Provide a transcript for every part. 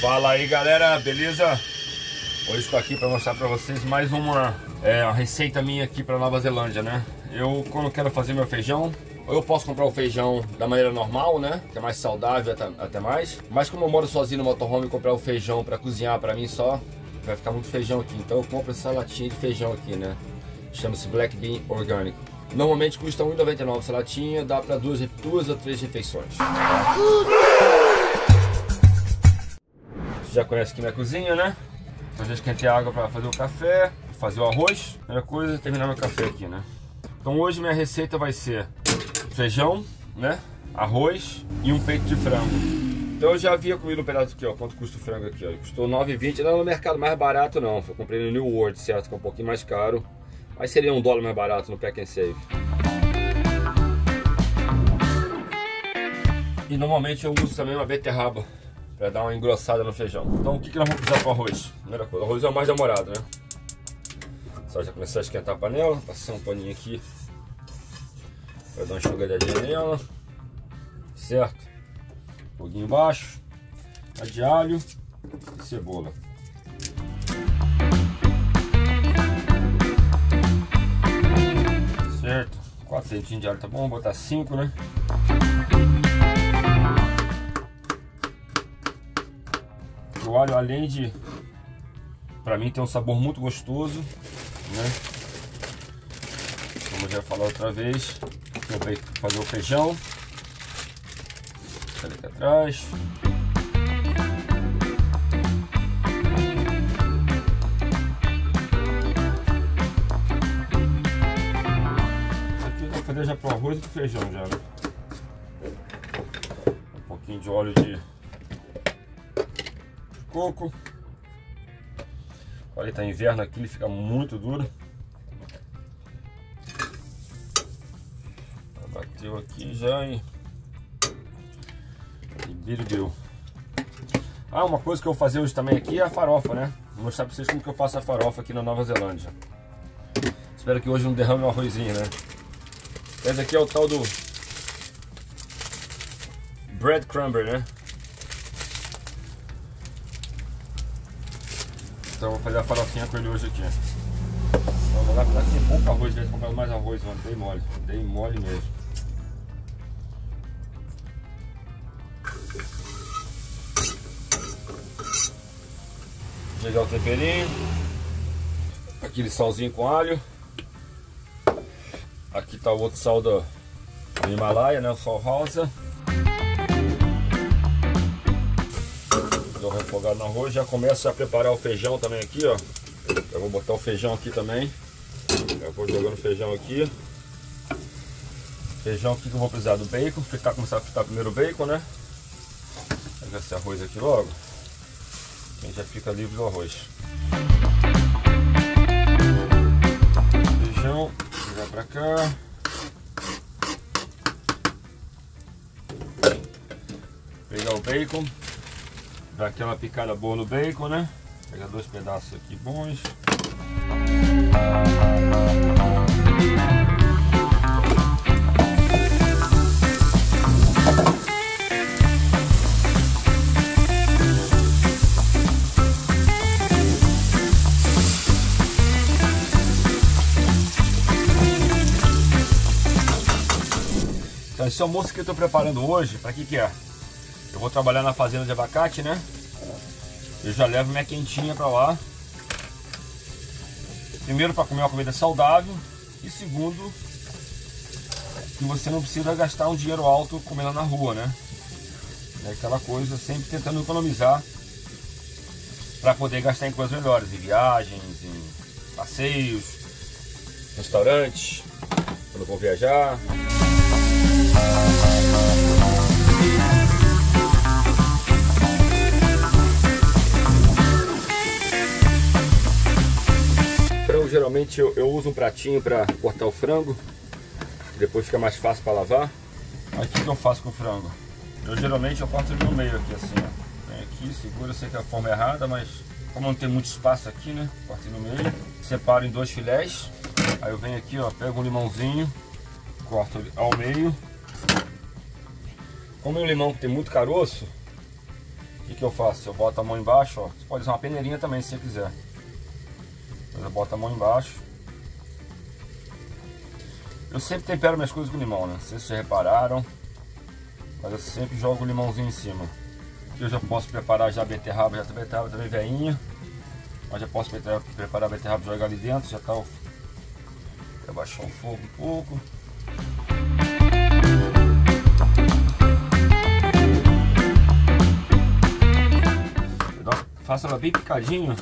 Fala aí galera, beleza? Hoje estou aqui para mostrar para vocês mais uma, é, receita minha aqui para Nova Zelândia, né? Eu quando quero fazer meu feijão, ou eu posso comprar o feijão da maneira normal, né? Que é mais saudável até, até mais. Mas como eu moro sozinho no motorhome, comprar o feijão para cozinhar para mim só, vai ficar muito feijão aqui. Então eu compro essa latinha de feijão aqui, né? Chama-se Black Bean Orgânico. Normalmente custa R$1,99 essa latinha, dá para duas, duas ou três refeições. Você já conhece aqui minha cozinha, né? Então já esquentei a água para fazer o café, fazer o arroz. Primeira coisa, terminar meu café aqui, né? Então hoje minha receita vai ser feijão, né? Arroz e um peito de frango. Então eu já havia comido um pedaço aqui, ó. Quanto custa o frango aqui, ó? Custou 9,20. Não é no mercado mais barato, não. Eu comprei no New World, certo? Que é um pouquinho mais caro. Mas seria um dólar mais barato no Pack and Save. E normalmente eu uso também uma beterraba para dar uma engrossada no feijão. Então o que, que nós vamos para o arroz? Primeira coisa, o arroz é o mais demorado, né? Só já começar a esquentar a panela, passar um paninho aqui para dar uma enxugadinha nela, certo? Foguinho baixo, a de alho e cebola. 4 centinhos de alho tá bom, vou botar 5, né? O alho, além de, para mim, tem um sabor muito gostoso, né? Como eu já falei outra vez, eu vou fazer o feijão. Tá aqui atrás. Fazer já pro arroz e pro feijão já, né? Um pouquinho de óleo de coco. Olha, tá inverno aqui, ele fica muito duro. Bateu aqui já e... E deu. Ah, uma coisa que eu vou fazer hoje também aqui é a farofa, né? Vou mostrar pra vocês como que eu faço a farofa aqui na Nova Zelândia. Espero que hoje não derrame o arrozinho, né? Esse aqui é o tal do... Breadcrumber, né? Então vou fazer a farofinha com ele hoje aqui. Então, vou lá porque tem pouco arroz, devia comprar mais arroz ontem, dei mole, dei mole mesmo. Pegar o temperinho, aquele salzinho com alho. Aqui tá o outro sal do Himalaia, né? O sal rosa. Dou refogado no arroz, já começo a preparar o feijão também aqui, ó. Eu vou botar o feijão aqui também. Vou jogando o feijão aqui. Feijão aqui que eu vou precisar do bacon, fritar, começar a fritar primeiro o bacon, né? Pegar esse arroz aqui logo. A gente já fica livre do arroz. Cá. Pegar o bacon. Dá aquela picada boa no bacon, né? Pega dois pedaços aqui bons. Então esse almoço que eu estou preparando hoje, para que que é? Eu vou trabalhar na fazenda de abacate, né? Eu já levo minha quentinha para lá. Primeiro para comer uma comida saudável e segundo que você não precisa gastar um dinheiro alto comendo na rua, né? É aquela coisa sempre tentando economizar para poder gastar em coisas melhores, em viagens, em passeios, restaurantes, quando for viajar. Frango geralmente eu, eu uso um pratinho para cortar o frango, depois fica mais fácil para lavar. Aí o que, que eu faço com o frango? Eu geralmente eu corto ele no meio aqui assim, ó. Vem aqui, segura, sei que é a forma errada, mas como não tem muito espaço aqui, né? Corto no meio, separo em dois filés. Aí eu venho aqui, ó, pego um limãozinho, corto ao meio. Como o limão tem muito caroço, o que, que eu faço? Eu boto a mão embaixo, ó. Você pode usar uma peneirinha também se você quiser. Mas eu boto a mão embaixo. Eu sempre tempero minhas coisas com limão, né? Não sei se vocês repararam. Mas eu sempre jogo o limãozinho em cima. Aqui eu já posso preparar já a beterraba, já a beterraba também veinha. Mas já posso preparar a beterraba e jogar ali dentro, já tá o... Abaixar o fogo um pouco. Faço ela bem picadinho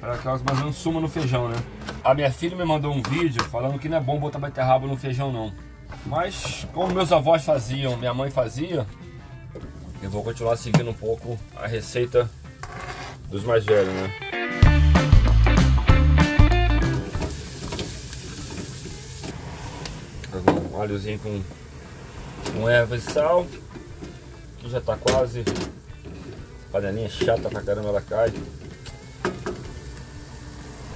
para que elas mandem um sumo no feijão, né? A minha filha me mandou um vídeo falando que não é bom botar beterraba no feijão não. Mas como meus avós faziam, minha mãe fazia, eu vou continuar seguindo um pouco a receita dos mais velhos, né? Um alhozinho com, com ervas e sal. Aqui já tá quase. Panelinha chata pra caramba, ela cai.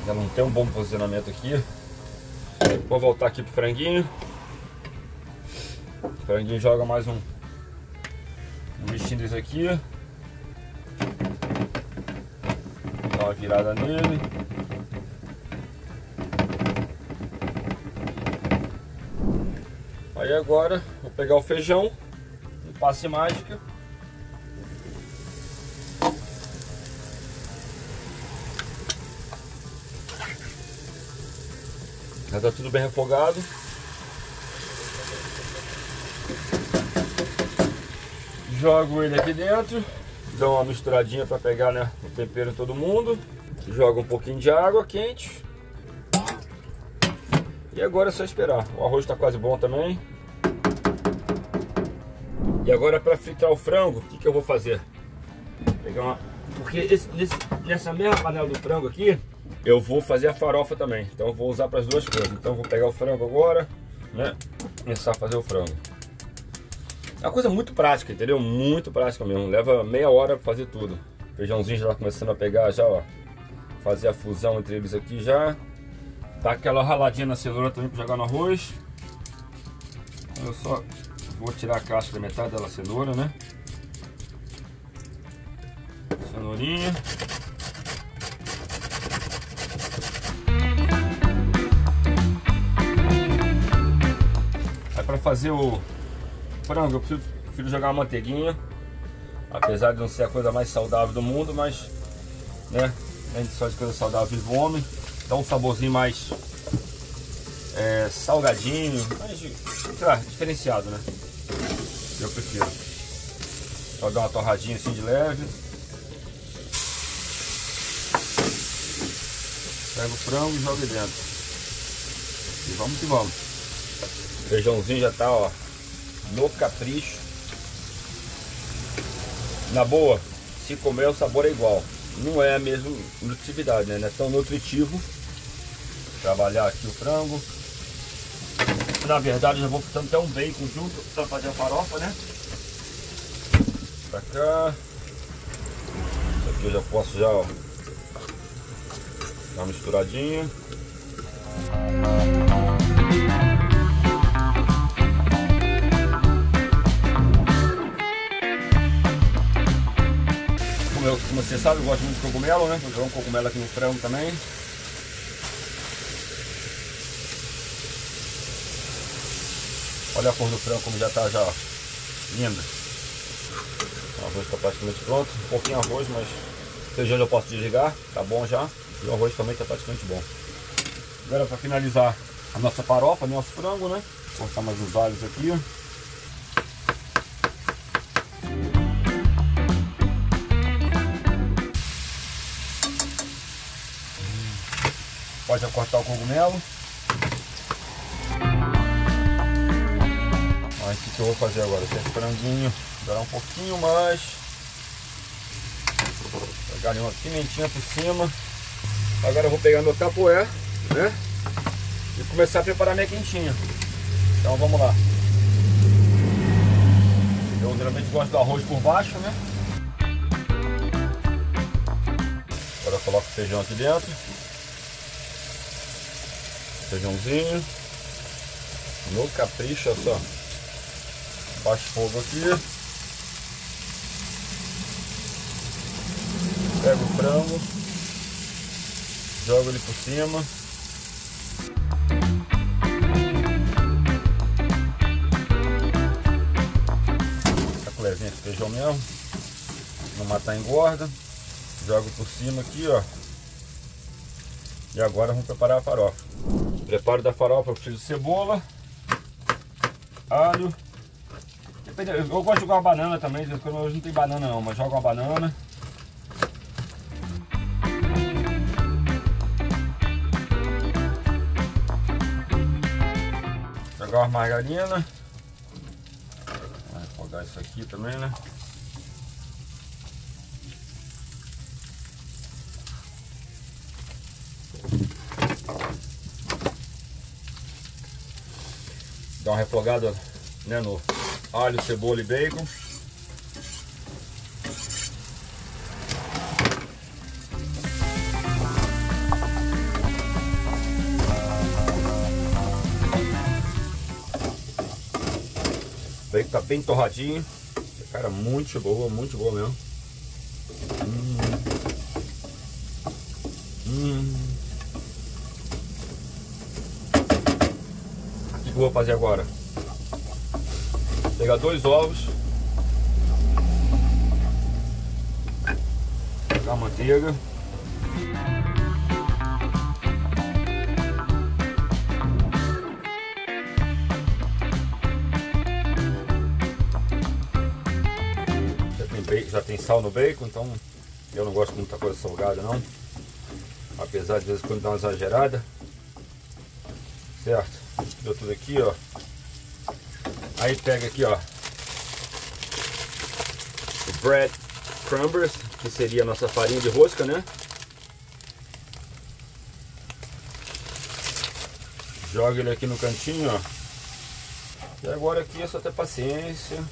Ainda não tem um bom posicionamento aqui. Vou voltar aqui pro franguinho. O franguinho joga mais um, um bichinho desse aqui. Dá uma virada nele. Aí agora vou pegar o feijão, um passe mágica. Já tá tudo bem refogado. Jogo ele aqui dentro, dou uma misturadinha para pegar né, o tempero em todo mundo. Joga um pouquinho de água quente. E agora é só esperar. O arroz está quase bom também. E agora para fritar o frango, o que, que eu vou fazer? Pegar uma... Porque esse, nesse, nessa mesma panela do frango aqui, eu vou fazer a farofa também. Então eu vou usar para as duas coisas. Então vou pegar o frango agora, né? Começar a fazer o frango. É uma coisa muito prática, entendeu? Muito prática mesmo. Leva meia hora para fazer tudo. O feijãozinho já tá começando a pegar já, ó. Fazer a fusão entre eles aqui já. Dá aquela raladinha na cenoura também para jogar no arroz. Eu só vou tirar a casca da metade da cenoura, né? Cenourinha. Fazer o frango, eu prefiro jogar uma manteiguinha. Apesar de não ser a coisa mais saudável do mundo, mas, né, nem só de coisa saudável vive o homem. Dá um saborzinho mais é, salgadinho, mais, sei lá, diferenciado, né? Eu prefiro. Só dar uma torradinha assim de leve. Pega o frango e joga dentro. E vamos que vamos. Feijãozinho já tá, ó, no capricho. Na boa, se comer o sabor é igual. Não é a mesma nutritividade, né? Não é tão nutritivo. Trabalhar aqui o frango. Na verdade, já vou fritando até um bacon junto para fazer a farofa, né? Pra cá. Isso aqui eu já posso já, ó, dar uma misturadinha. Como, eu, como você sabe, eu gosto muito de cogumelo, né? Vou jogar um cogumelo aqui no frango também. Olha a cor do frango como já está já linda. O arroz está praticamente pronto. Um pouquinho arroz, mas feijão já posso desligar. Tá bom já. E o arroz também está praticamente bom. Agora para finalizar a nossa farofa, nosso frango, né? Vou cortar mais os alhos aqui. Pode cortar o cogumelo. Aí o que, eu vou fazer agora? Tem franguinho, dar um pouquinho mais. Pegar ali uma pimentinha por cima. Agora eu vou pegar meu tapoé, né? E começar a preparar minha quentinha. Então vamos lá. Eu geralmente gosto do arroz por baixo, né? Agora eu coloco o feijão aqui dentro. Feijãozinho. No capricho, olha só. Baixo fogo aqui. Pego o frango. Jogo ele por cima. Essa colherzinha de feijão mesmo. Não matar engorda. Jogo por cima aqui, ó. E agora vamos preparar a farofa. Preparo da farofa, eu preciso de cebola, alho. Eu gosto de jogar uma banana também, hoje não tem banana não, mas jogo uma banana. Jogar uma margarina. Vou afogar isso aqui também, né? Dá uma refogada né, no alho, cebola e bacon. Bacon tá bem torradinho. Cara, muito boa, muito boa mesmo. Hum. Hum. O que eu vou fazer agora? Pegar dois ovos. Pegar a manteiga. Já tem, sal no bacon, então eu não gosto de muita coisa salgada não. Apesar de, vez quando dar uma exagerada. Certo? Deu tudo aqui, ó. Aí pega aqui, ó. O bread crumbers, que seria a nossa farinha de rosca, né? Joga ele aqui no cantinho, ó. E agora aqui é só ter paciência.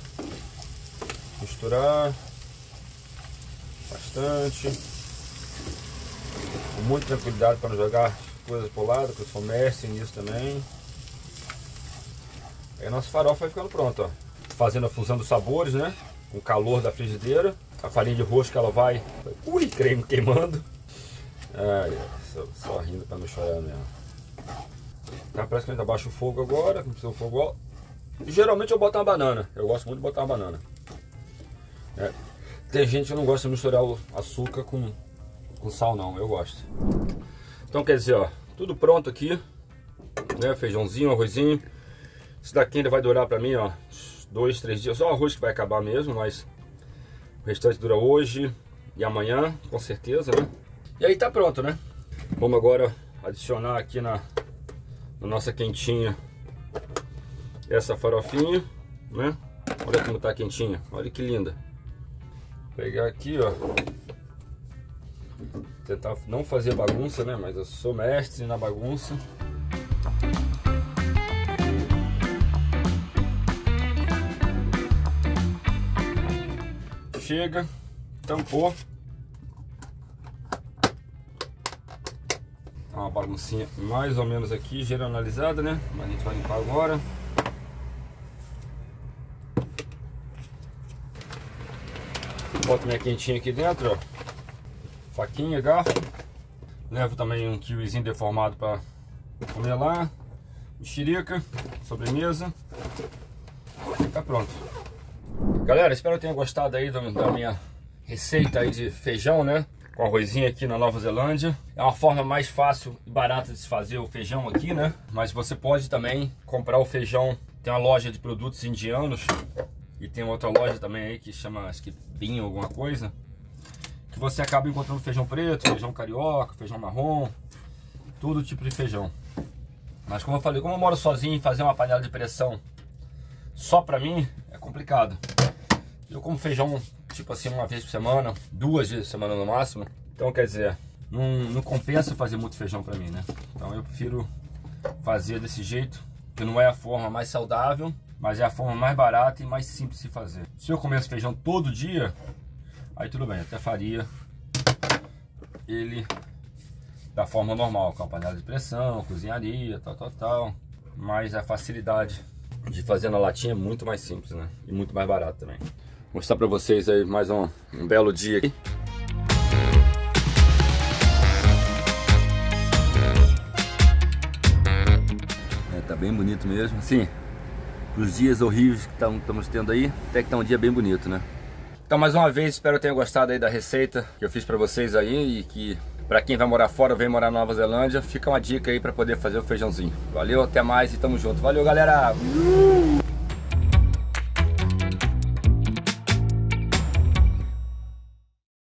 Misturar. Bastante. Com muita tranquilidade para não jogar coisas pro lado, porque eu sou mestre nisso também. Aí a nossa farofa vai ficando pronta, ó. Fazendo a fusão dos sabores, né? Com o calor da frigideira. A farinha de rosca ela vai... Ui, creme queimando. Ai, só, só rindo para não chorar mesmo. Tá, parece que a gente abaixa o fogo agora. Não precisa o fogo alto. E geralmente eu boto uma banana. Eu gosto muito de botar uma banana. É. Tem gente que não gosta de misturar o açúcar com, com sal não. Eu gosto. Então quer dizer, ó. Tudo pronto aqui. Né? Feijãozinho, arrozinho. Isso daqui ainda vai durar pra mim, ó, dois, três dias. Só o arroz que vai acabar mesmo, mas o restante dura hoje e amanhã, com certeza, né? E aí tá pronto, né? Vamos agora adicionar aqui na, na nossa quentinha essa farofinha, né? Olha como tá quentinha, olha que linda. Vou pegar aqui, ó. Tentar não fazer bagunça, né? Mas eu sou mestre na bagunça. Chega, tampou. Tá uma baguncinha mais ou menos aqui, generalizada, né? Mas a gente vai limpar agora. Boto minha quentinha aqui dentro, ó. Faquinha, garfo. Levo também um kiwizinho deformado para comer lá. Mexerica, sobremesa. Tá pronto. Galera, espero que tenham gostado aí da minha receita aí de feijão, né? Com arrozinho aqui na Nova Zelândia. É uma forma mais fácil e barata de se fazer o feijão aqui, né? Mas você pode também comprar o feijão. Tem uma loja de produtos indianos. E tem outra loja também aí que chama, acho que Binho, alguma coisa. Que você acaba encontrando feijão preto, feijão carioca, feijão marrom. Todo tipo de feijão. Mas como eu falei, como eu moro sozinho, fazer uma panela de pressão só pra mim é complicado. Eu como feijão, tipo assim, uma vez por semana, duas vezes por semana no máximo. Então, quer dizer, não, não compensa fazer muito feijão pra mim, né? Então eu prefiro fazer desse jeito, que não é a forma mais saudável, mas é a forma mais barata e mais simples de fazer. Se eu comesse feijão todo dia, aí tudo bem, até faria ele da forma normal, com a panela de pressão, cozinharia, tal, tal, tal. mas a facilidade de fazer na latinha é muito mais simples, né? E muito mais barato também. Mostrar para vocês aí mais um, um belo dia aqui. É, tá bem bonito mesmo, assim, os dias horríveis que estamos tendo aí, até que tá um dia bem bonito, né? Então mais uma vez, espero que tenham gostado aí da receita que eu fiz para vocês aí e que para quem vai morar fora ou vem morar na Nova Zelândia, fica uma dica aí para poder fazer o feijãozinho. Valeu, até mais e tamo junto. Valeu, galera!